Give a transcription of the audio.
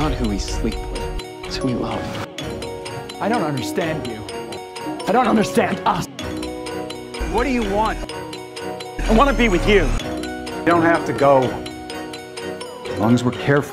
not who we sleep with, it's who we love. I don't understand you. I don't understand us. What do you want? I want to be with you. You don't have to go. As long as we're careful.